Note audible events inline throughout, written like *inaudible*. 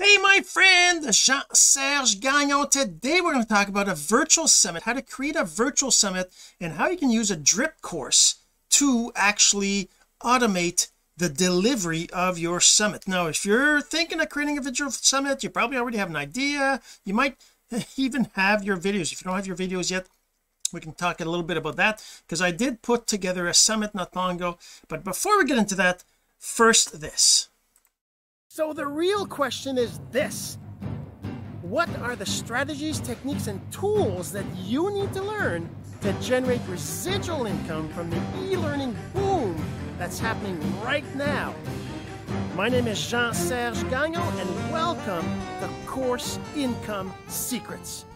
Hey my friend Jean-Serge Gagnon. Today we're going to talk about a virtual summit how to create a virtual summit and how you can use a drip course to actually automate the delivery of your summit. Now if you're thinking of creating a virtual summit you probably already have an idea. You might *laughs* even have your videos. If you don't have your videos yet we can talk a little bit about that because I did put together a summit not long ago. But before we get into that first this so the real question is this. What are the strategies techniques and tools that you need to learn to generate residual income from the e-learning boom that's happening right now? My name is Jean-Serge Gagnon and welcome to Course Income Secrets.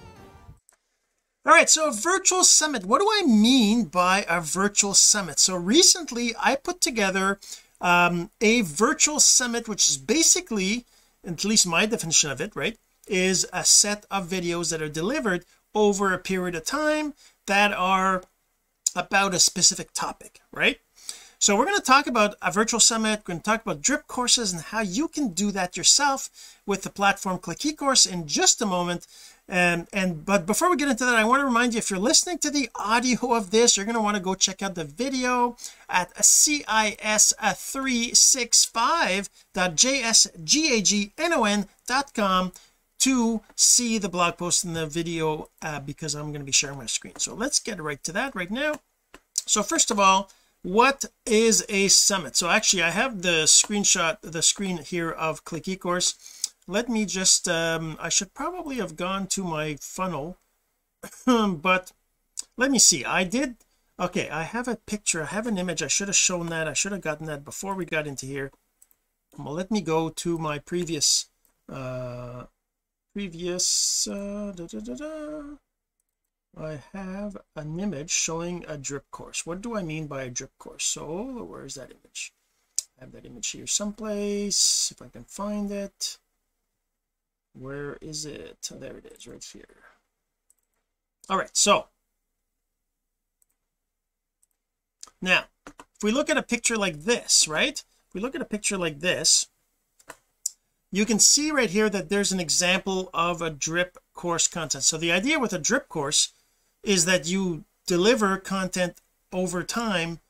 All right so a virtual summit. What do I mean by a virtual summit? So recently I put together um, a virtual summit which is basically at least my definition of it right is a set of videos that are delivered over a period of time that are about a specific topic right? So we're going to talk about a virtual summit we're going to talk about drip courses and how you can do that yourself with the platform click eCourse in just a moment and and but before we get into that I want to remind you if you're listening to the audio of this you're going to want to go check out the video at cis365.jsgagnon.com to see the blog post and the video uh, because I'm going to be sharing my screen. So let's get right to that right now. So first of all what is a summit? So actually I have the screenshot the screen here of click eCourse let me just um I should probably have gone to my funnel *clears throat* but let me see. I did okay I have a picture I have an image I should have shown that I should have gotten that before we got into here. Well let me go to my previous uh previous uh, da, da, da, I have an image showing a drip course. What do I mean by a drip course? So where's that image? I have that image here someplace if I can find it where is it? Oh, there it is right here. All right so. Now if we look at a picture like this right? If we look at a picture like this you can see right here that there's an example of a drip course content. So the idea with a drip course is that you deliver content over time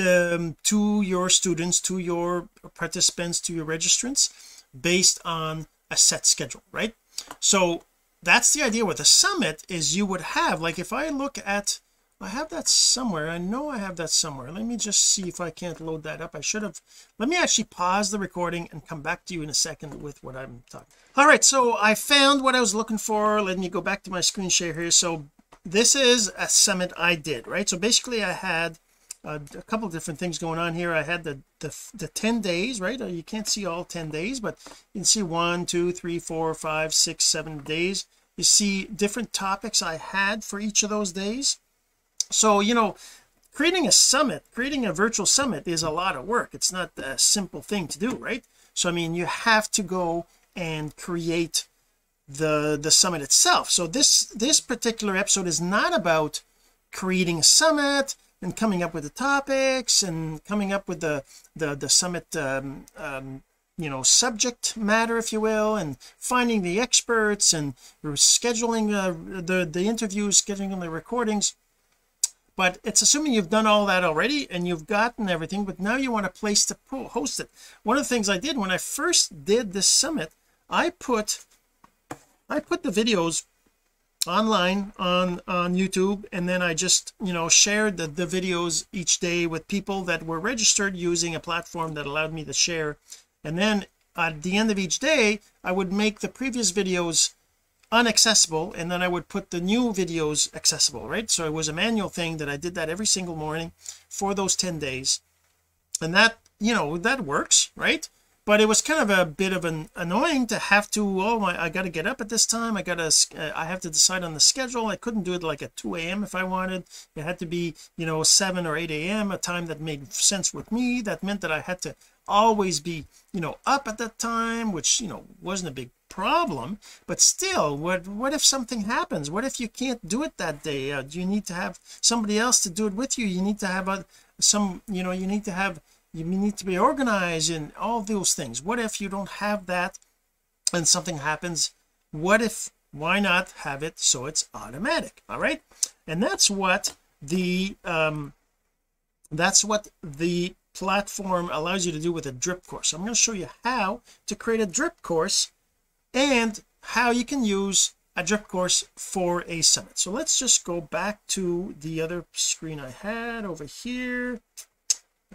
um, to your students to your participants to your registrants based on a set schedule right? So that's the idea with a summit is you would have like if I look at I have that somewhere. I know I have that somewhere. Let me just see if I can't load that up. I should have let me actually pause the recording and come back to you in a second with what I'm talking. All right so I found what I was looking for. Let me go back to my screen share here. So this is a summit I did right? So basically I had uh, a couple different things going on here. I had the the, the 10 days right? Uh, you can't see all 10 days but you can see one two three four five six seven days. You see different topics I had for each of those days. So you know creating a summit creating a virtual summit is a lot of work. It's not a simple thing to do right? So I mean you have to go and create the the summit itself. So this this particular episode is not about creating a summit and coming up with the topics and coming up with the the the summit um, um, you know subject matter if you will and finding the experts and scheduling uh, the the interviews getting scheduling the recordings. But it's assuming you've done all that already and you've gotten everything but now you want a place to host it. One of the things I did when I first did this summit I put I put the videos online on on YouTube and then I just you know shared the, the videos each day with people that were registered using a platform that allowed me to share. And then at the end of each day I would make the previous videos unaccessible and then I would put the new videos accessible right? So it was a manual thing that I did that every single morning for those 10 days. And that you know that works right but it was kind of a bit of an annoying to have to oh my I got to get up at this time. I got to uh, I have to decide on the schedule. I couldn't do it like at 2 a.m if I wanted. It had to be you know 7 or 8 a.m a time that made sense with me. That meant that I had to always be you know up at that time which you know wasn't a big problem. But still what what if something happens? What if you can't do it that day? Uh, you need to have somebody else to do it with you? You need to have a some you know you need to have you need to be organized and all those things. What if you don't have that and something happens? What if why not have it so it's automatic? All right? And that's what the um that's what the platform allows you to do with a drip course. I'm going to show you how to create a drip course and how you can use a drip course for a summit. So let's just go back to the other screen I had over here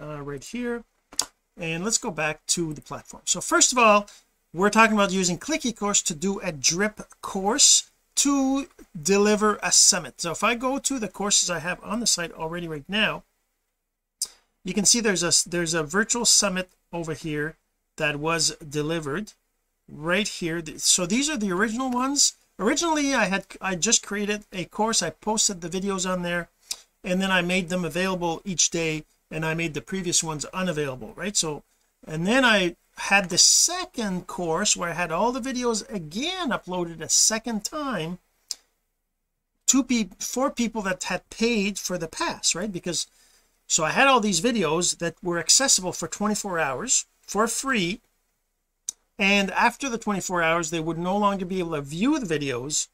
uh, right here. And let's go back to the platform. So first of all we're talking about using click eCourse to do a drip course to deliver a summit. So if I go to the courses I have on the site already right now you can see there's a there's a virtual summit over here that was delivered right here. So these are the original ones. Originally I had I just created a course. I posted the videos on there and then I made them available each day and I made the previous ones unavailable right? So and then I had the second course where I had all the videos again uploaded a second time two people four people that had paid for the pass right? Because so I had all these videos that were accessible for 24 hours for free and after the 24 hours they would no longer be able to view the videos.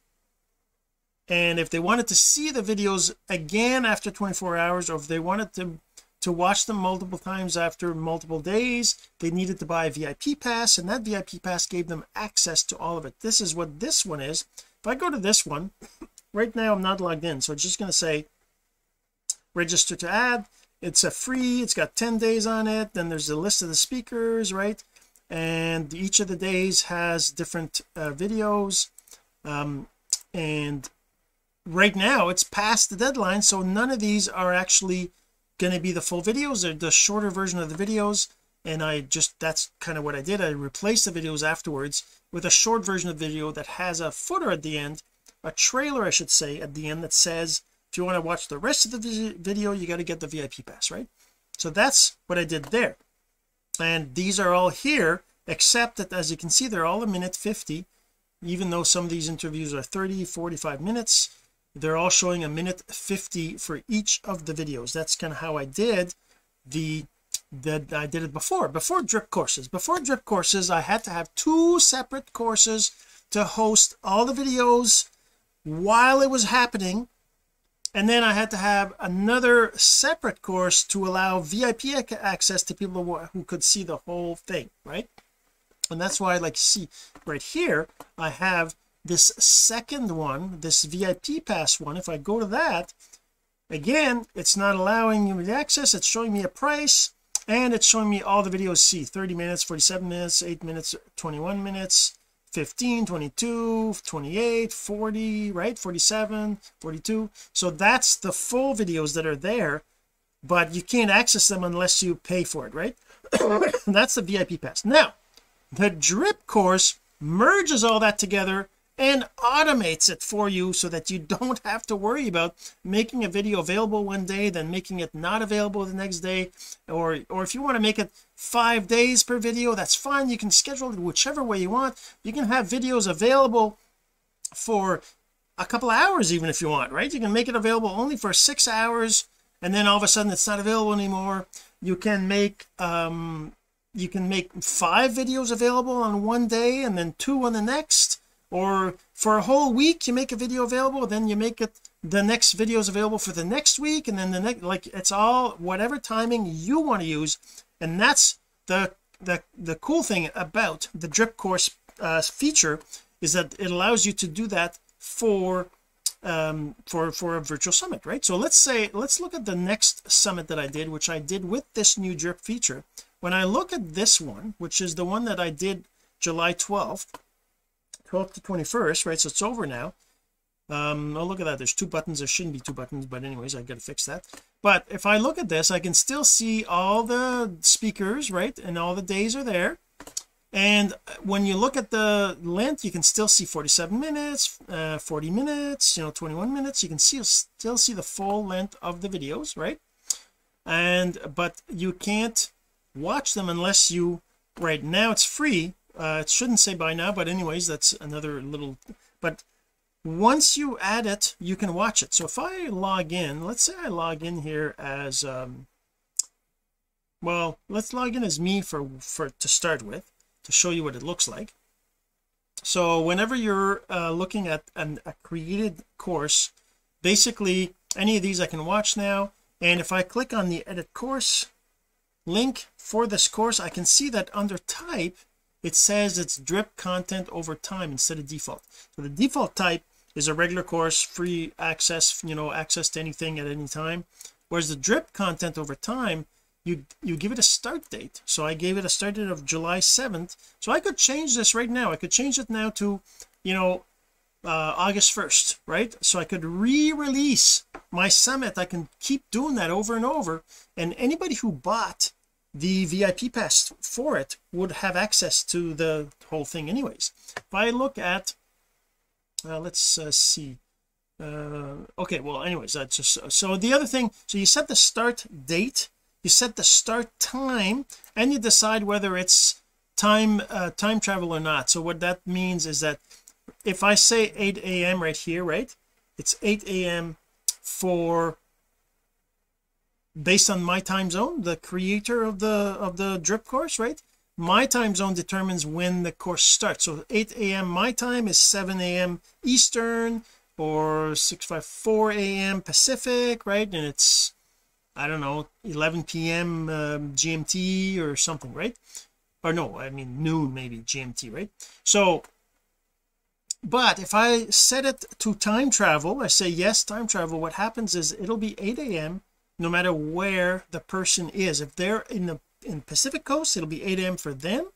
And if they wanted to see the videos again after 24 hours or if they wanted to to watch them multiple times after multiple days. They needed to buy a VIP pass and that VIP pass gave them access to all of it. This is what this one is. If I go to this one *clears throat* right now I'm not logged in so it's just going to say register to add. It's a free it's got 10 days on it then there's a list of the speakers right? And each of the days has different uh, videos um, and right now it's past the deadline so none of these are actually going to be the full videos they're the shorter version of the videos. And I just that's kind of what I did. I replaced the videos afterwards with a short version of video that has a footer at the end a trailer I should say at the end that says if you want to watch the rest of the video you got to get the VIP pass right? So that's what I did there. And these are all here except that as you can see they're all a minute 50 even though some of these interviews are 30 45 minutes they're all showing a minute 50 for each of the videos. That's kind of how I did the that I did it before before drip courses. Before drip courses I had to have two separate courses to host all the videos while it was happening. And then I had to have another separate course to allow VIP access to people who could see the whole thing right? And that's why like see right here I have this second one this VIP pass one if I go to that again it's not allowing me access it's showing me a price and it's showing me all the videos. See 30 minutes 47 minutes 8 minutes 21 minutes 15 22 28 40 right? 47 42 so that's the full videos that are there but you can't access them unless you pay for it right? *coughs* That's the VIP pass. Now the drip course merges all that together and automates it for you so that you *laughs* don't have to worry about making a video available one day then making it not available the next day. Or or if you want to make it five days per video that's fine. You can schedule it whichever way you want. You can have videos available for a couple hours even if you want right? You can make it available only for six hours and then all of a sudden it's not available anymore. You can make um you can make five videos available on one day and then two on the next or for a whole week you make a video available then you make it the next video is available for the next week and then the next like it's all whatever timing you want to use. And that's the the the cool thing about the drip course uh, feature is that it allows you to do that for um for for a virtual summit right? So let's say let's look at the next summit that I did which I did with this new drip feature. When I look at this one which is the one that I did July 12th 12th to 21st right? So it's over now. Um oh look at that. There's two buttons. There shouldn't be two buttons but anyways I gotta fix that. But if I look at this I can still see all the speakers right? And all the days are there. And when you look at the length you can still see 47 minutes uh, 40 minutes you know 21 minutes. You can see still see the full length of the videos right? And but you can't watch them unless you right now it's free uh, it shouldn't say by now but anyways that's another little but once you add it you can watch it. So if I log in let's say I log in here as um well let's log in as me for for to start with to show you what it looks like. So whenever you're uh, looking at an, a created course basically any of these I can watch now. And if I click on the edit course link for this course I can see that under type it says it's drip content over time instead of default. So the default type is a regular course free access you know access to anything at any time. Whereas the drip content over time you you give it a start date. So I gave it a start date of July 7th so I could change this right now. I could change it now to you know uh, August 1st right? So I could re-release my summit. I can keep doing that over and over. And anybody who bought the VIP pass for it would have access to the whole thing anyways. If I look at uh, let's uh, see. Uh, okay well anyways that's just so the other thing so you set the start date you set the start time and you decide whether it's time uh, time travel or not. So what that means is that if I say 8 a.m right here right it's 8 a.m for based on my time zone the creator of the of the drip course right? My time zone determines when the course starts. So 8 a.m my time is 7 a.m eastern or 654 a.m pacific right? And it's I don't know 11 p.m um, GMT or something right? Or no I mean noon maybe GMT right? So but if I set it to time travel I say yes time travel what happens is it'll be 8 a.m no matter where the person is. If they're in the in Pacific coast it'll be 8 a.m for them.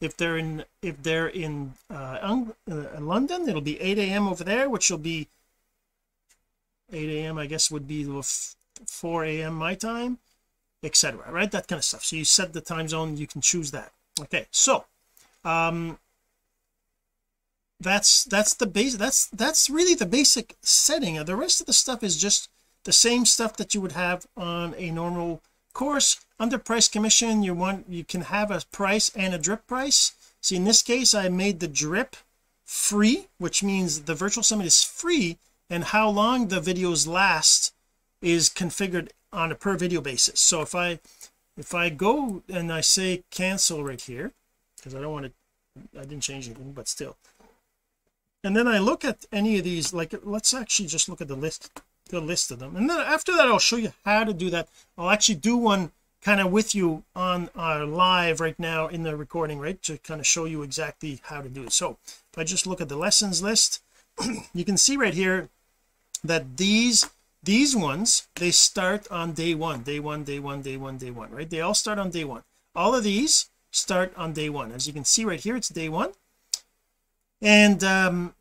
If they're in if they're in uh, uh, London it'll be 8 a.m over there which will be 8 a.m I guess would be 4 a.m my time etc right? That kind of stuff. So you set the time zone you can choose that. Okay so um that's that's the base that's that's really the basic setting. The rest of the stuff is just the same stuff that you would have on a normal course. Under price commission you want you can have a price and a drip price. See in this case I made the drip free which means the virtual summit is free and how long the videos last is configured on a per video basis. So if I if I go and I say cancel right here because I don't want to I didn't change anything but still. And then I look at any of these like let's actually just look at the list the list of them. And then after that I'll show you how to do that. I'll actually do one kind of with you on our live right now in the recording right to kind of show you exactly how to do it. So if I just look at the lessons list *clears throat* you can see right here that these these ones they start on day one day one day one day one day one right? They all start on day one. All of these start on day one. As you can see right here it's day one. And um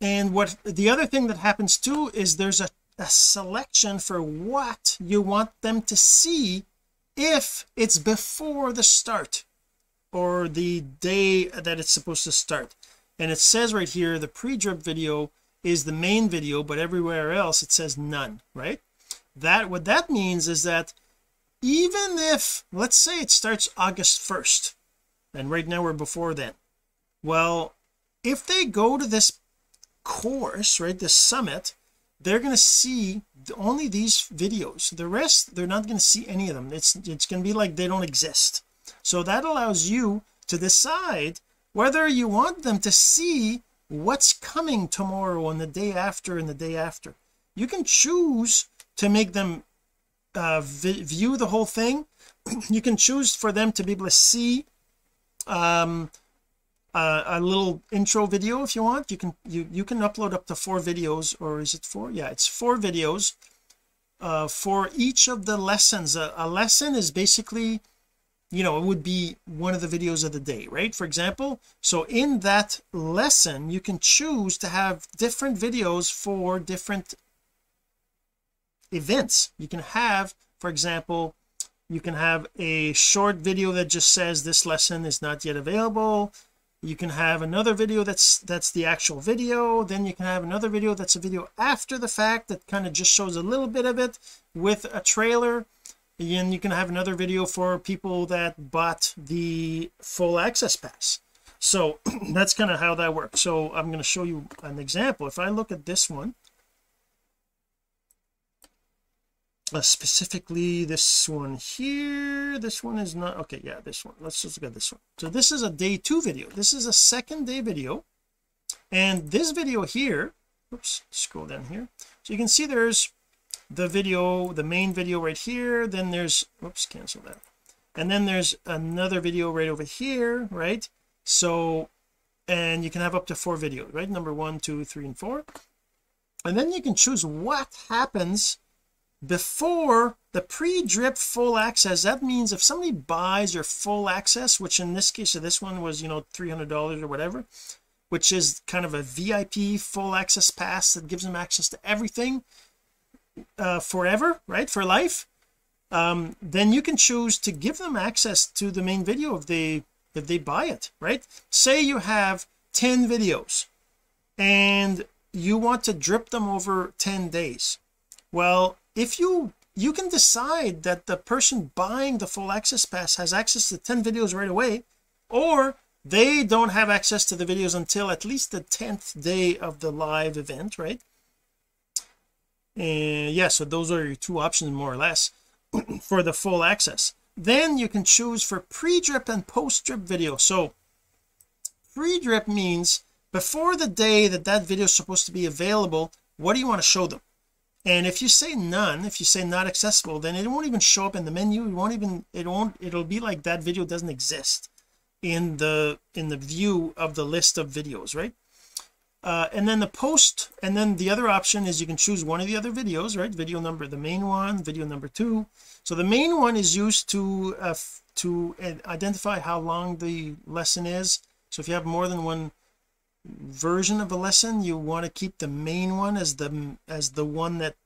and what the other thing that happens too is there's a, a selection for what you want them to see if it's before the start or the day that it's supposed to start. And it says right here the pre-drip video is the main video but everywhere else it says none right? That what that means is that even if let's say it starts August 1st and right now we're before then well if they go to this course right the summit they're going to see only these videos. The rest they're not going to see any of them. It's it's going to be like they don't exist. So that allows you to decide whether you want them to see what's coming tomorrow and the day after and the day after. You can choose to make them uh, view the whole thing. *clears throat* You can choose for them to be able to see um a little intro video if you want. You can you you can upload up to four videos or is it four? Yeah it's four videos uh, for each of the lessons. A, a lesson is basically you know it would be one of the videos of the day right? For example so in that lesson you can choose to have different videos for different events. You can have for example you can have a short video that just says this lesson is not yet available you can have another video that's that's the actual video. Then you can have another video that's a video after the fact that kind of just shows a little bit of it with a trailer. And you can have another video for people that bought the full access pass. So *clears throat* that's kind of how that works. So I'm going to show you an example. If I look at this one uh, specifically this one here. This one is not okay yeah this one. Let's just look at this one. So this is a day two video. This is a second day video. And this video here oops scroll down here. So you can see there's the video the main video right here. Then there's oops cancel that. And then there's another video right over here right? So and you can have up to four videos right? Number one two three and four. And then you can choose what happens before the pre-drip full access that means if somebody buys your full access which in this case of this one was you know 300 dollars or whatever which is kind of a VIP full access pass that gives them access to everything uh, forever right for life um, then you can choose to give them access to the main video if they if they buy it right? Say you have 10 videos and you want to drip them over 10 days. Well if you you can decide that the person buying the full access pass has access to 10 videos right away or they don't have access to the videos until at least the 10th day of the live event right? And yeah so those are your two options more or less *clears throat* for the full access. Then you can choose for pre-drip and post-drip video. So pre-drip means before the day that that video is supposed to be available what do you want to show them and if you say none if you say not accessible then it won't even show up in the menu. It won't even it won't it'll be like that video doesn't exist in the in the view of the list of videos right? Uh, and then the post and then the other option is you can choose one of the other videos right? Video number the main one video number two. So the main one is used to uh, to identify how long the lesson is. So if you have more than one version of a lesson you want to keep the main one as the as the one that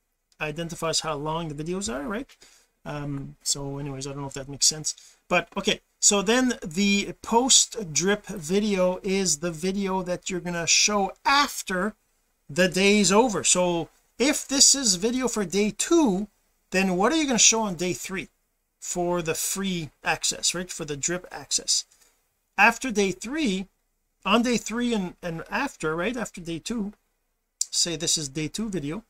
identifies how long the videos are right? Um so anyways I don't know if that makes sense. But okay so then the post drip video is the video that you're going to show after the day's over. So if this is video for day two then what are you going to show on day three for the free access right? For the drip access. After day three on day three and and after right after day two say this is day two video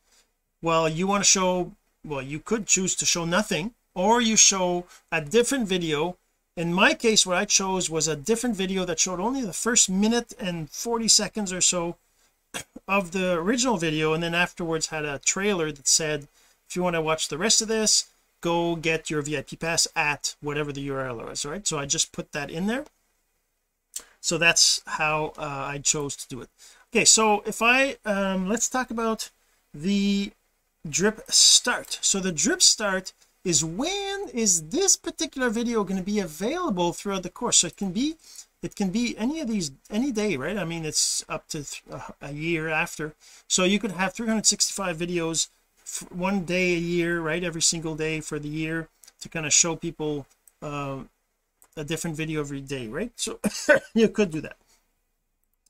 well you want to show well you could choose to show nothing or you show a different video. In my case what I chose was a different video that showed only the first minute and 40 seconds or so *coughs* of the original video and then afterwards had a trailer that said if you want to watch the rest of this go get your VIP pass at whatever the URL is right? So I just put that in there so that's how uh, I chose to do it. Okay so if I um let's talk about the drip start. So the drip start is when is this particular video going to be available throughout the course? So it can be it can be any of these any day right? I mean it's up to a year after. So you could have 365 videos one day a year right? Every single day for the year to kind of show people uh, a different video every day right? So *laughs* you could do that.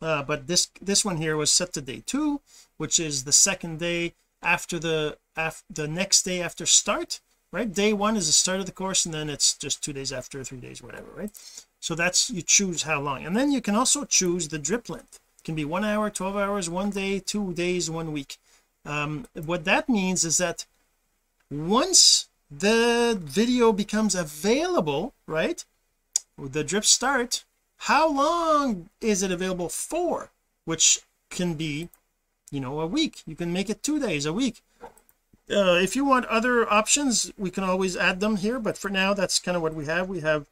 Uh, but this this one here was set to day two which is the second day after the after the next day after start right? Day one is the start of the course and then it's just two days after three days whatever right? So that's you choose how long. And then you can also choose the drip length. It can be one hour 12 hours one day two days one week. Um, what that means is that once the video becomes available right the drip start how long is it available for? Which can be you know a week. You can make it two days a week. Uh, if you want other options we can always add them here but for now that's kind of what we have. We have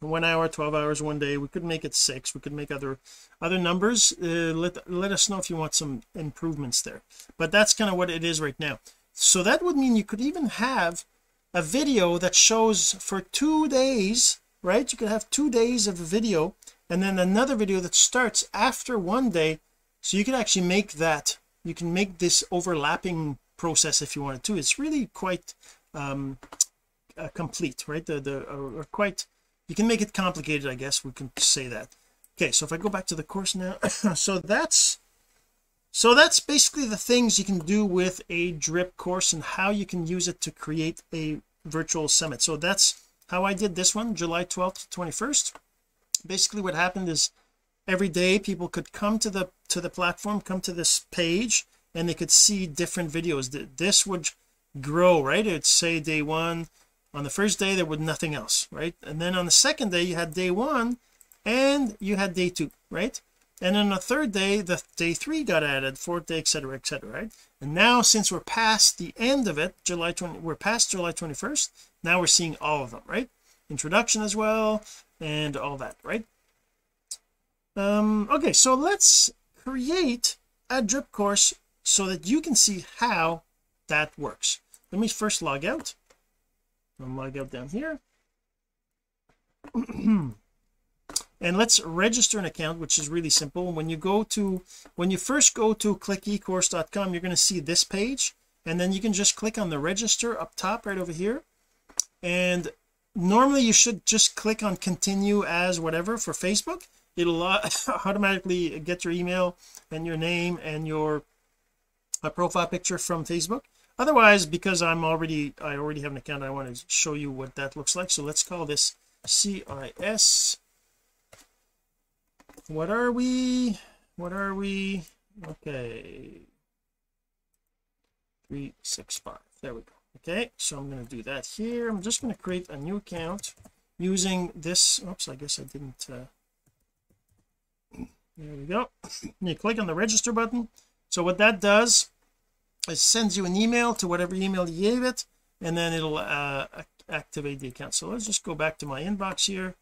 one hour 12 hours one day. We could make it six. We could make other other numbers. Uh, let let us know if you want some improvements there. But that's kind of what it is right now. So that would mean you could even have a video that shows for two days right? You could have two days of a video and then another video that starts after one day. So you can actually make that you can make this overlapping process if you wanted to. It's really quite um uh, complete right? The the or quite you can make it complicated I guess we can say that. Okay so if I go back to the course now *coughs* so that's so that's basically the things you can do with a drip course and how you can use it to create a virtual summit. So that's how I did this one July 12th to 21st basically what happened is every day people could come to the to the platform come to this page and they could see different videos. This would grow right? It'd say day one. On the first day there was nothing else right? And then on the second day you had day one and you had day two right and then the third day the day three got added fourth day etc etc right? And now since we're past the end of it July 20 we're past July 21st now we're seeing all of them right? Introduction as well and all that right? Um okay so let's create a drip course so that you can see how that works. Let me first log out. I'll log out down here *clears throat* and let's register an account which is really simple. When you go to when you first go to clickecourse.com you're going to see this page. And then you can just click on the register up top right over here. And normally you should just click on continue as whatever for Facebook. It'll uh, *laughs* automatically get your email and your name and your a profile picture from Facebook. Otherwise because I'm already I already have an account I want to show you what that looks like. So let's call this CIS what are we what are we okay. 365 there we go. Okay so I'm going to do that here. I'm just going to create a new account using this oops I guess I didn't uh, there we go. You click on the register button. So what that does is sends you an email to whatever email you gave it and then it'll uh, activate the account. So let's just go back to my inbox here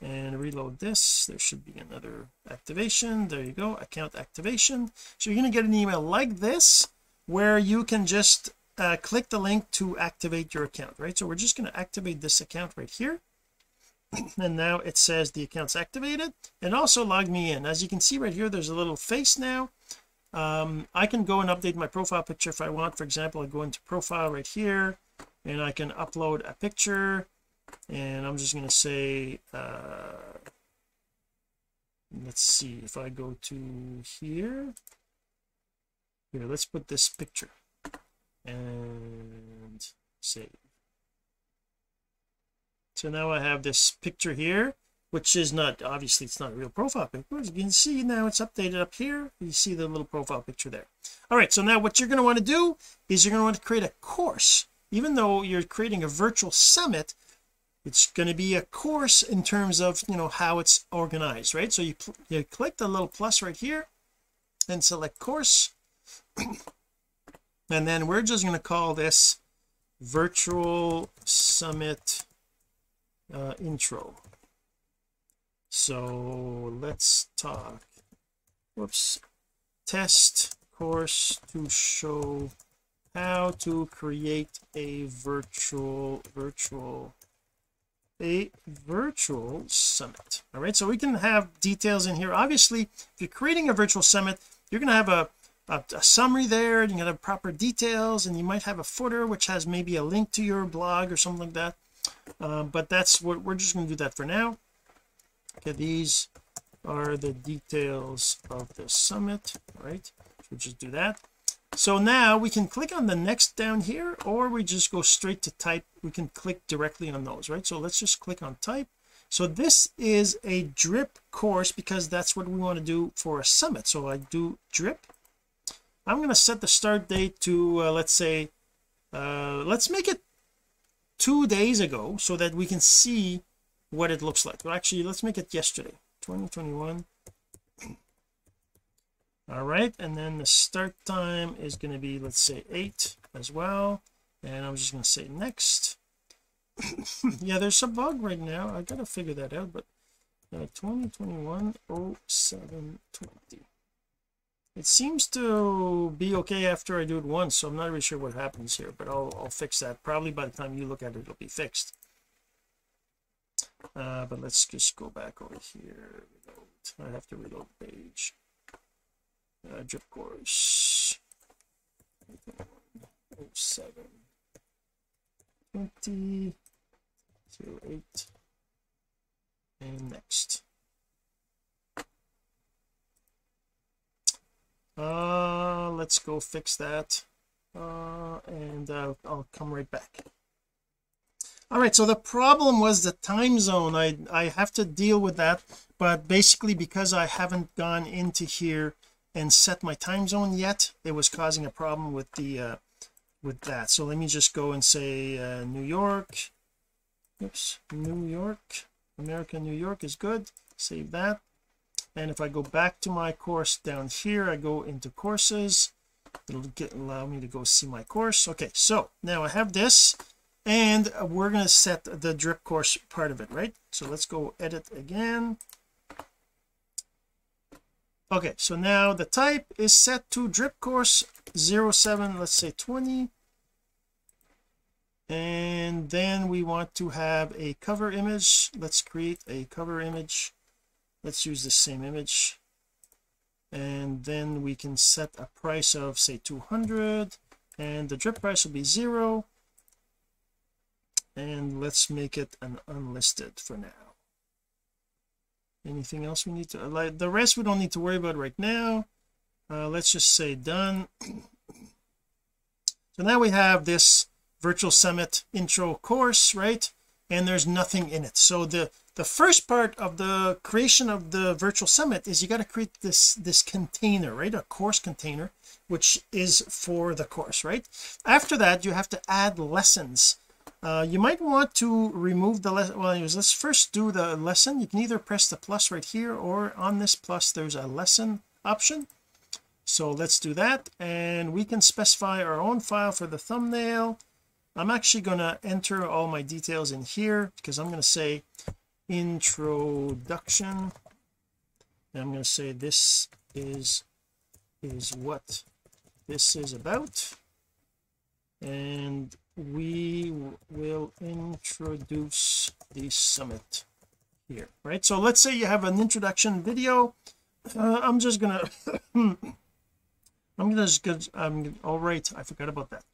and reload this. There should be another activation. There you go account activation. So you're going to get an email like this where you can just uh, click the link to activate your account right? So we're just going to activate this account right here. *clears throat* And now it says the account's activated. And also log me in. As you can see right here there's a little face now. Um, I can go and update my profile picture if I want. For example I go into profile right here and I can upload a picture and I'm just going to say uh, let's see if I go to here here let's put this picture and save. So now I have this picture here which is not obviously it's not a real profile picture as you can see now it's updated up here. You see the little profile picture there. All right so now what you're going to want to do is you're going to want to create a course. Even though you're creating a virtual summit it's going to be a course in terms of you know how it's organized right? So you, you click the little plus right here and select course. *clears throat* And then we're just going to call this virtual summit uh, intro. So let's talk. Whoops. Test course to show how to create a virtual virtual a virtual summit. All right so we can have details in here. Obviously if you're creating a virtual summit you're going to have a, a, a summary there and you're going to have proper details and you might have a footer which has maybe a link to your blog or something like that. Uh, but that's what we're just going to do that for now. Okay these are the details of the summit right? So just do that so now we can click on the next down here or we just go straight to type. We can click directly on those right? So let's just click on type. So this is a drip course because that's what we want to do for a summit. So I do drip. I'm going to set the start date to uh, let's say uh, let's make it two days ago so that we can see what it looks like. Well actually let's make it yesterday 2021 all right and then the start time is going to be let's say 8 as well. And I'm just going to say next. *coughs* Yeah there's a bug right now. I gotta figure that out but uh, 2021 07 20 it seems to be okay after I do it once so I'm not really sure what happens here but I'll, I'll fix that. Probably by the time you look at it it'll be fixed. Uh, but let's just go back over here. I have to reload the page uh, drip course 07 20 08 and next. Uh let's go fix that. Uh and uh, I'll come right back. All right so the problem was the time zone. I I have to deal with that but basically because I haven't gone into here and set my time zone yet it was causing a problem with the uh with that. So let me just go and say uh, New York. Oops New York. America New York is good. Save that. And if I go back to my course down here I go into courses. It'll get allow me to go see my course. Okay so now I have this and we're going to set the drip course part of it right? So let's go edit again okay so now the type is set to drip course 07 let's say 20 and then we want to have a cover image. Let's create a cover image. Let's use the same image. And then we can set a price of say 200 and the drip price will be zero. And let's make it an unlisted for now anything else we need to like the rest we don't need to worry about right now. Uh, let's just say done. So now we have this virtual summit intro course right? And there's nothing in it. So the the first part of the creation of the virtual summit is you got to create this this container right? A course container which is for the course right? After that you have to add lessons uh, you might want to remove the lesson well anyways let's first do the lesson. You can either press the plus right here or on this plus there's a lesson option. So let's do that and we can specify our own file for the thumbnail. I'm actually going to enter all my details in here because I'm going to say introduction. And I'm going to say this is is what this is about. And we will introduce the summit here right? So let's say you have an introduction video. Uh, I'm just gonna *coughs* I'm gonna just I'm all right I forgot about that.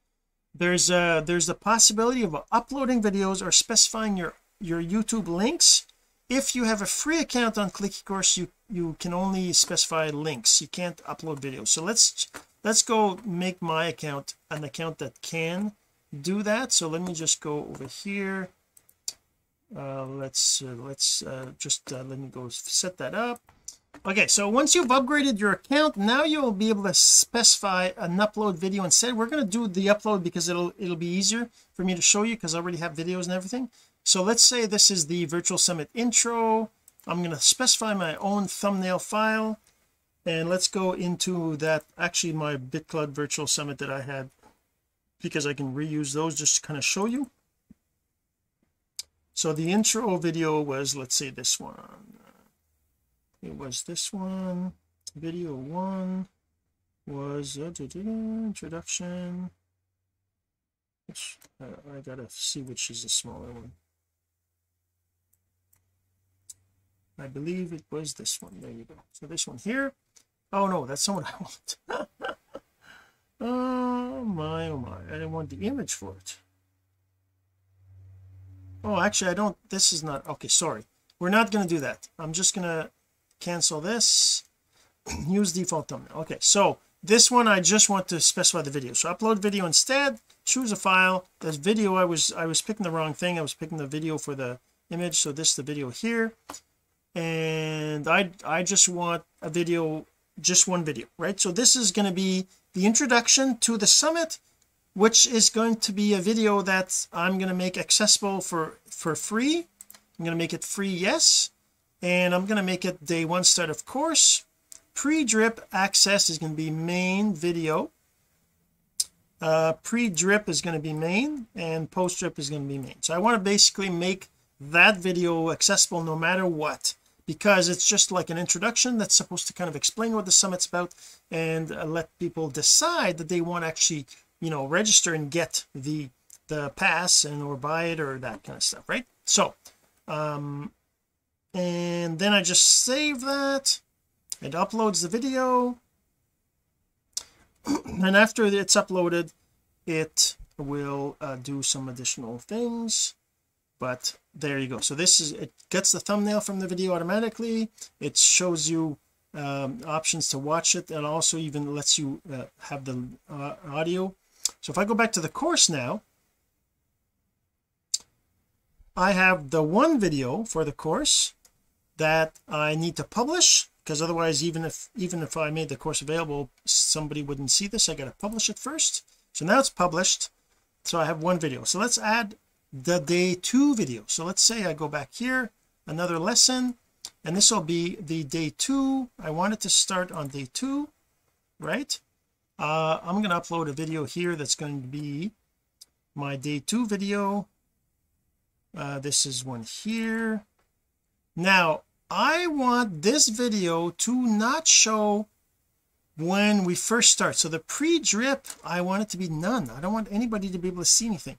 There's a there's the possibility of uploading videos or specifying your your YouTube links. If you have a free account on Click eCourse you you can only specify links. You can't upload videos. So let's let's go make my account an account that can do that. So let me just go over here. Uh, let's uh, let's uh, just uh, let me go set that up. Okay so once you've upgraded your account now you'll be able to specify an upload video instead. We're going to do the upload because it'll it'll be easier for me to show you because I already have videos and everything. So let's say this is the virtual summit intro. I'm going to specify my own thumbnail file and let's go into that actually my BitCloud virtual summit that I had because I can reuse those just to kind of show you. So the intro video was let's say this one. It was this one. Video one was uh, introduction. Which, uh, I gotta see which is the smaller one. I believe it was this one. There you go. So this one here. Oh no that's what I want *laughs* oh my oh my. I didn't want the image for it. Oh actually I don't this is not okay sorry. We're not going to do that. I'm just going to cancel this. *clears throat* Use default thumbnail. Okay so this one I just want to specify the video. So upload video instead. Choose a file. This video I was I was picking the wrong thing. I was picking the video for the image. So this is the video here. And I I just want a video just one video right? So this is going to be the introduction to the summit which is going to be a video that I'm going to make accessible for for free. I'm going to make it free yes. And I'm going to make it day one start of course. Pre-drip access is going to be main video. Uh pre-drip is going to be main and post-drip is going to be main. So I want to basically make that video accessible no matter what because it's just like an introduction that's supposed to kind of explain what the summit's about and uh, let people decide that they want to actually you know register and get the the pass and or buy it or that kind of stuff right? So um and then I just save that it uploads the video. *clears throat* And after it's uploaded it will uh, do some additional things but there you go. So this is it gets the thumbnail from the video automatically. It shows you um, options to watch it. And also even lets you uh, have the uh, audio. So if I go back to the course now I have the one video for the course that I need to publish because otherwise even if even if I made the course available somebody wouldn't see this. I got to publish it first. So now it's published. So I have one video. So let's add the day two video. So let's say I go back here another lesson and this will be the day two. I wanted to start on day two right? Uh I'm going to upload a video here that's going to be my day two video. Uh this is one here. Now I want this video to not show when we first start. So the pre-drip I want it to be none. I don't want anybody to be able to see anything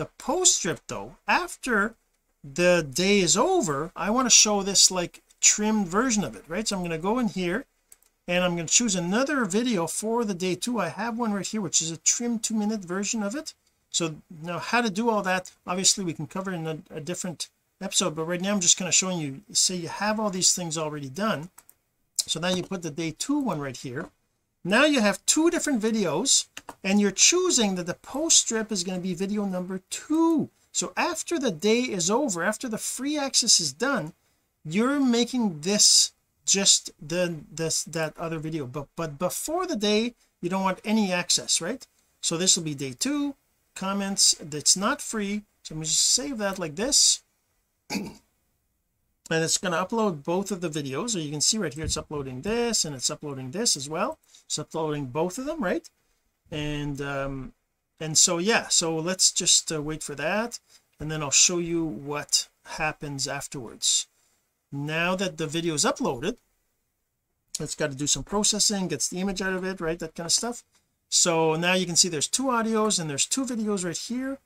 the post-drip though after the day is over I want to show this like trimmed version of it right? So I'm going to go in here and I'm going to choose another video for the day two I have one right here which is a trim two minute version of it. So now how to do all that obviously we can cover in a, a different episode but right now I'm just kind of showing you say you have all these things already done. So now you put the day two one right here now you have two different videos and you're choosing that the post-drip is going to be video number two. So after the day is over after the free access is done you're making this just the this that other video. But but before the day you don't want any access right? So this will be day two comments that's not free. So I'm going to save that like this *clears throat* and it's going to upload both of the videos so you can see right here it's uploading this and it's uploading this as well. It's uploading both of them right? And um and so yeah so let's just uh, wait for that and then I'll show you what happens afterwards. Now that the video is uploaded it's got to do some processing gets the image out of it right? That kind of stuff. So now you can see there's two audios and there's two videos right here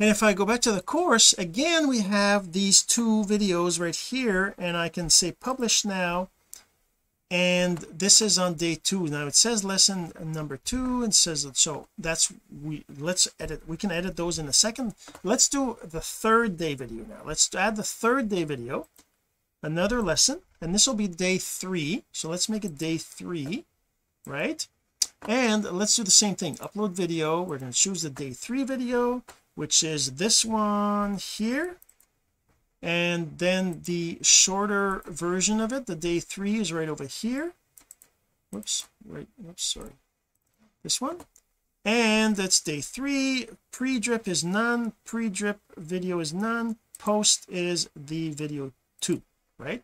and if I go back to the course again we have these two videos right here and I can say publish now. And this is on day two. Now it says lesson number two and says so that's we let's edit we can edit those in a second. Let's do the third day video now. Let's add the third day video another lesson and this will be day three. So let's make it day three right? And let's do the same thing. Upload video. We're going to choose the day three video which is this one here. And then the shorter version of it the day three is right over here. Whoops right whoops sorry. This one. And that's day three. Pre-drip is none. Pre-drip video is none. Post is the video two right?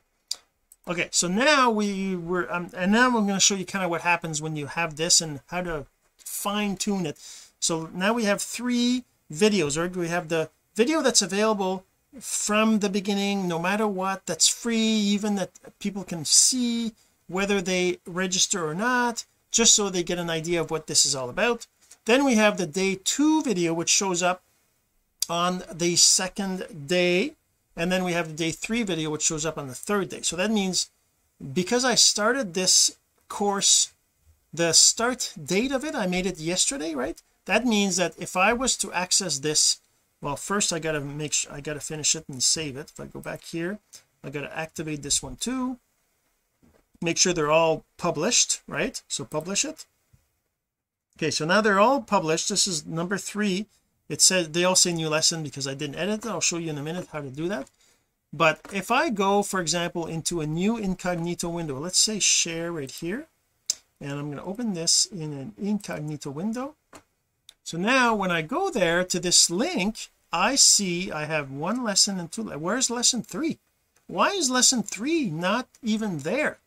Okay so now we were um, and now I'm going to show you kind of what happens when you have this and how to fine tune it. So now we have three videos right we have the video that's available from the beginning no matter what that's free even that people can see whether they register or not just so they get an idea of what this is all about. Then we have the day two video which shows up on the second day. And then we have the day three video which shows up on the third day. So that means because I started this course the start date of it I made it yesterday right that means that if I was to access this well first I got to make sure I got to finish it and save it. If I go back here I got to activate this one too. Make sure they're all published right? So publish it. Okay so now they're all published. This is number three. It said they all say new lesson because I didn't edit it. I'll show you in a minute how to do that. But if I go for example into a new incognito window let's say share right here. And I'm going to open this in an incognito window so now when I go there to this link I see I have one lesson and two where's lesson three? Why is lesson three not even there?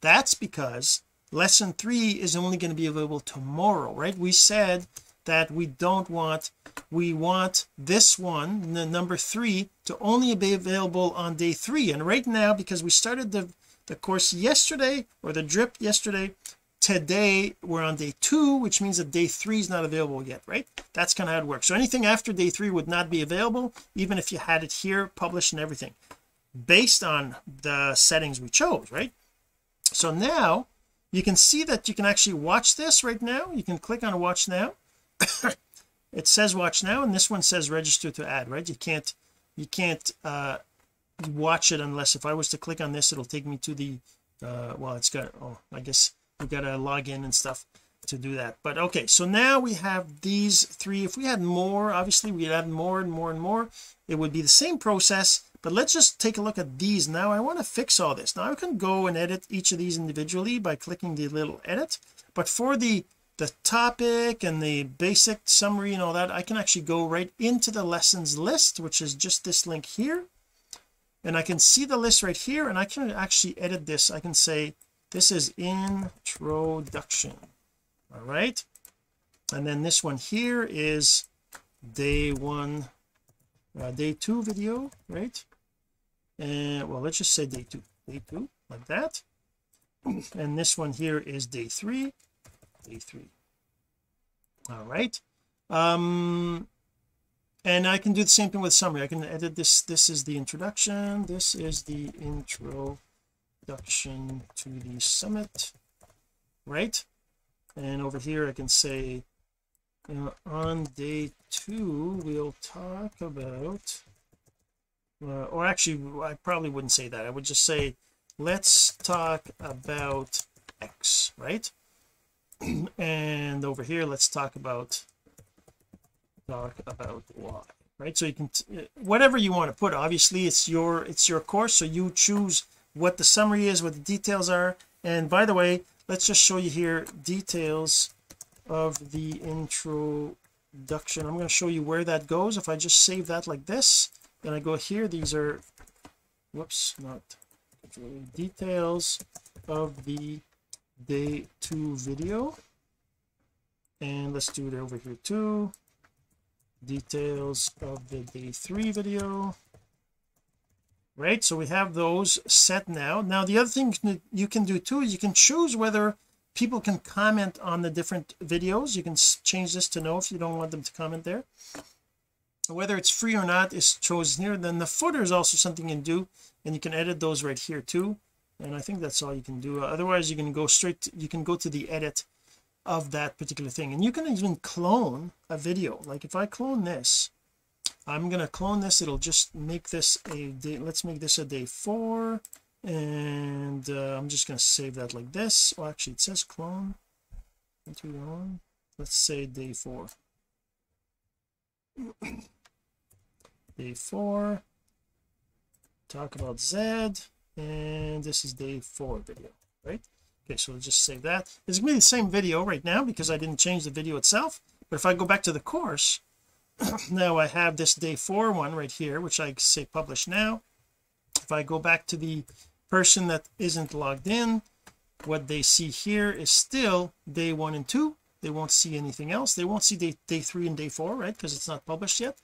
That's because lesson three is only going to be available tomorrow right? We said that we don't want we want this one the number three to only be available on day three. And right now because we started the the course yesterday or the drip yesterday today we're on day two which means that day three is not available yet right? That's kind of how it works. So anything after day three would not be available even if you had it here published and everything based on the settings we chose right? So now you can see that you can actually watch this right now. You can click on watch now. *coughs* It says watch now and this one says register to add right? You can't you can't uh watch it unless if I was to click on this it'll take me to the uh well it's got oh I guess we got to log in and stuff to do that. But okay so now we have these three. If we had more obviously we'd add more and more and more. It would be the same process but let's just take a look at these. Now I want to fix all this. Now I can go and edit each of these individually by clicking the little edit but for the the topic and the basic summary and all that I can actually go right into the lessons list which is just this link here. And I can see the list right here and I can actually edit this. I can say this is introduction. All right. And then this one here is day one uh, day two video right? And well let's just say day two. Day two like that. And this one here is day three. Day three. All right. Um and I can do the same thing with summary. I can edit this. This is the introduction. This is the introduction to the summit right? And over here I can say know, on day two we'll talk about uh, or actually I probably wouldn't say that. I would just say let's talk about X right? *clears throat* And over here let's talk about talk about Y right? So you can whatever you want to put. Obviously it's your it's your course so you choose what the summary is what the details are. And by the way let's just show you here details of the introduction. I'm going to show you where that goes. If I just save that like this then I go here. These are whoops not details of the day two video. And let's do it over here too. Details of the day three video right? So we have those set now. Now the other thing you can do too is you can choose whether people can comment on the different videos. You can change this to no if you don't want them to comment there. Whether it's free or not is chosen here. Then the footer is also something you can do and you can edit those right here too. And I think that's all you can do. Uh, otherwise you can go straight to, you can go to the edit of that particular thing. And you can even clone a video. Like if I clone this I'm going to clone this. It'll just make this a day let's make this a day four. And uh, I'm just going to save that like this. Oh actually it says clone. Let's say day four. *coughs* Day four. Talk about Z. And this is day four video right? Okay so we'll just save that. It's gonna be the same video right now because I didn't change the video itself. But if I go back to the course *coughs* now I have this day four one right here which I say publish now. If I go back to the person that isn't logged in what they see here is still day one and two. They won't see anything else. They won't see day, day three and day four right? Because it's not published yet.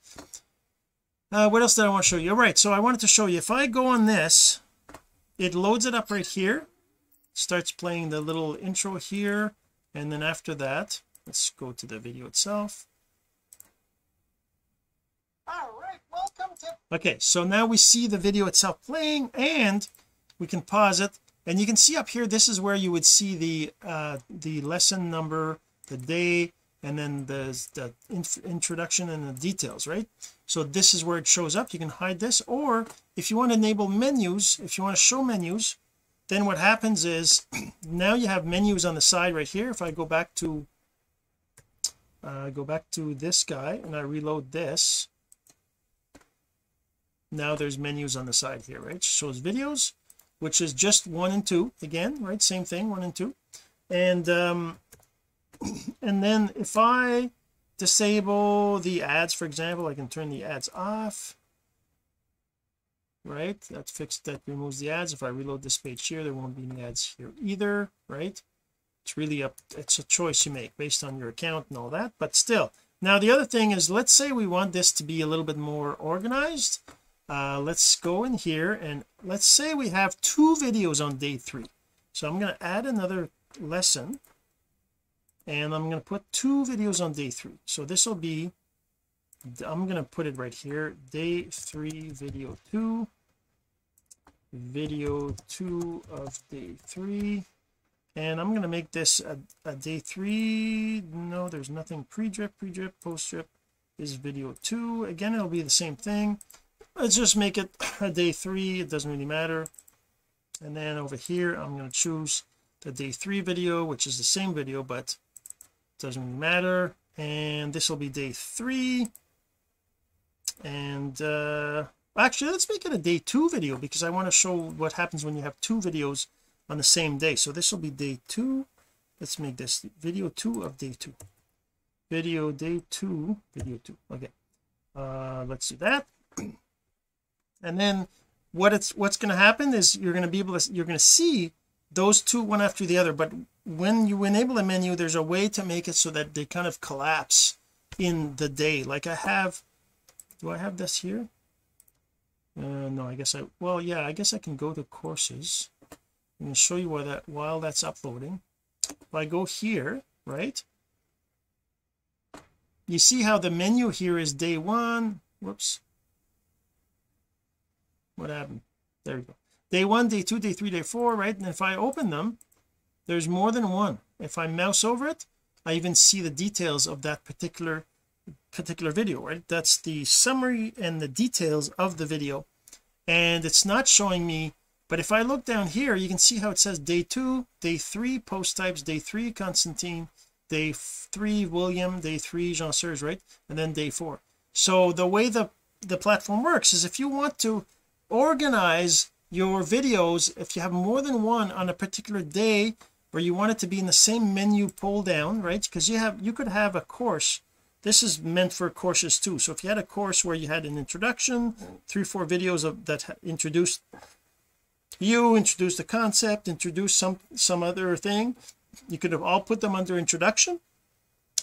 Uh, what else did I want to show you? All right so I wanted to show you if I go on this it loads it up right here starts playing the little intro here and then after that let's go to the video itself all right welcome to okay so now we see the video itself playing and we can pause it. And you can see up here this is where you would see the uh the lesson number the day and then the, the introduction and the details right? So this is where it shows up. You can hide this. Or if you want to enable menus if you want to show menus then what happens is *clears throat* now you have menus on the side right here. If I go back to uh, go back to this guy and I reload this now there's menus on the side here right? Shows videos which is just one and two again right? Same thing one and two. And um *clears throat* and then if I disable the ads for example I can turn the ads off right? That's fixed that removes the ads. If I reload this page here there won't be any ads here either right? It's really up it's a choice you make based on your account and all that but still. Now the other thing is let's say we want this to be a little bit more organized uh let's go in here and let's say we have two videos on day three. So I'm going to add another lesson and I'm going to put two videos on day three. So this will be I'm going to put it right here day three video two video two of day three. And I'm going to make this a, a day three. No there's nothing pre-drip pre-drip post-drip is video two. Again it'll be the same thing let's just make it *coughs* a day three it doesn't really matter. And then over here I'm going to choose the day three video which is the same video but doesn't really matter. And this will be day three. And uh actually let's make it a day two video because I want to show what happens when you have two videos on the same day. So this will be day two. Let's make this video two of day two. Video day two video two okay. Uh let's do that *clears throat* and then what it's what's going to happen is you're going to be able to you're going to see those two one after the other. But when you enable a menu there's a way to make it so that they kind of collapse in the day. Like I have do I have this here? Uh, no I guess I well yeah I guess I can go to courses. I'm going to show you why that while that's uploading. If I go here right? You see how the menu here is day one. Whoops what happened? There we go. Day one day two day three day four right? And if I open them there's more than one. If I mouse over it I even see the details of that particular particular video right? That's the summary and the details of the video. And it's not showing me but if I look down here you can see how it says day two day three post types day three Constantine day three William day three Jean Serge right? And then day four. So the way the the platform works is if you want to organize your videos if you have more than one on a particular day where you want it to be in the same menu pull down right? Because you have you could have a course. This is meant for courses too. So if you had a course where you had an introduction three four videos of that introduced you introduced the concept introduce some some other thing you could have all put them under introduction.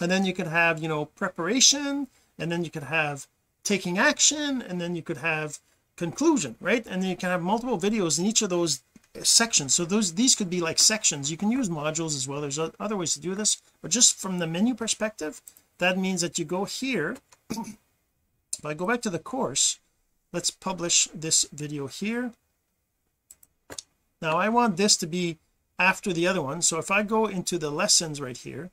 And then you could have you know preparation and then you could have taking action and then you could have conclusion right? And then you can have multiple videos in each of those uh, sections. So those these could be like sections. You can use modules as well. There's other ways to do this. But just from the menu perspective that means that you go here. *clears throat* If I go back to the course let's publish this video here. Now I want this to be after the other one. So if I go into the lessons right here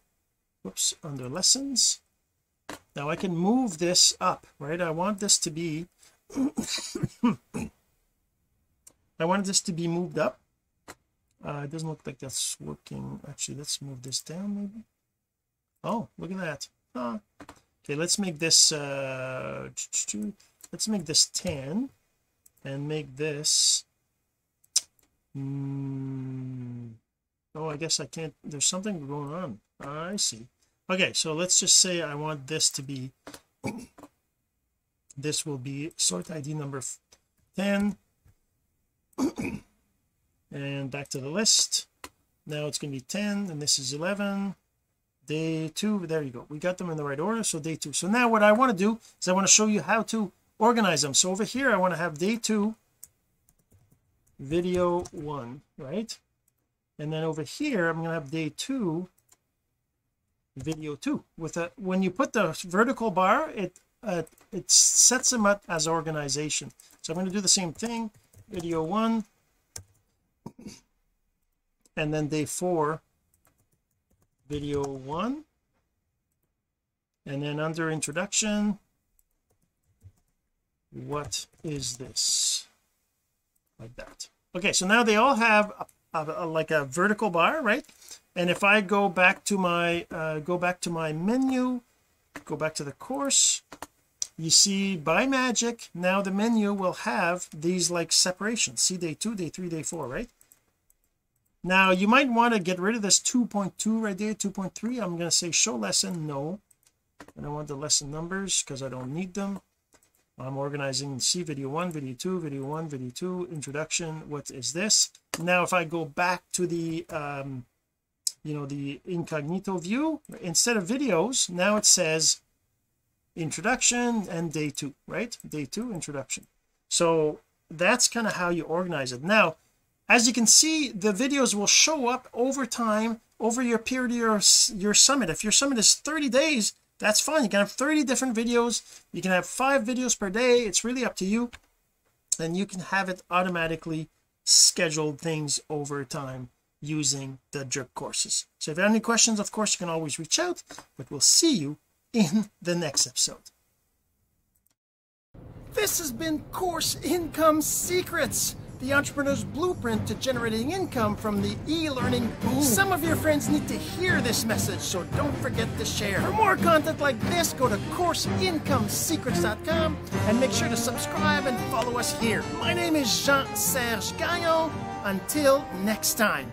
whoops under lessons. Now I can move this up right? I want this to be *coughs* I wanted this to be moved up. Uh, it doesn't look like that's working. Actually let's move this down maybe. Oh look at that. Okay let's make this uh let's make this 10 and make this mm, oh I guess I can't there's something going on. I see. Okay so let's just say I want this to be this will be sort ID number 10 *clears throat* and back to the list. Now it's going to be 10 and this is 11 day two there you go. We got them in the right order so day two. So now what I want to do is I want to show you how to organize them. So over here I want to have day two video one right? And then over here I'm going to have day two video two. With a when you put the vertical bar it uh, it sets them up as organization. So I'm going to do the same thing video one and then day four video one and then under introduction what is this? Like that. Okay so now they all have a, a, a, like a vertical bar right? And if I go back to my uh, go back to my menu go back to the course you see by magic now the menu will have these like separations. See day two day three day four right? Now you might want to get rid of this 2.2 right there 2.3 I'm going to say show lesson no. I don't want the lesson numbers because I don't need them. I'm organizing see video one video two video one video two introduction what is this? Now if I go back to the um you know the incognito view instead of videos now it says introduction and day two right? Day two introduction. So that's kind of how you organize it. Now as you can see the videos will show up over time over your period of your, your summit. If your summit is 30 days that's fine. You can have 30 different videos. You can have five videos per day. It's really up to you. And you can have it automatically scheduled things over time using the drip courses. So if you have any questions of course you can always reach out but we'll see you in the next episode this has been course income secrets the entrepreneur's blueprint to generating income from the e-learning boom. Some of your friends need to hear this message, so don't forget to share. For more content like this, go to CourseIncomeSecrets.com and make sure to subscribe and follow us here. My name is Jean-Serge Gagnon. Until next time.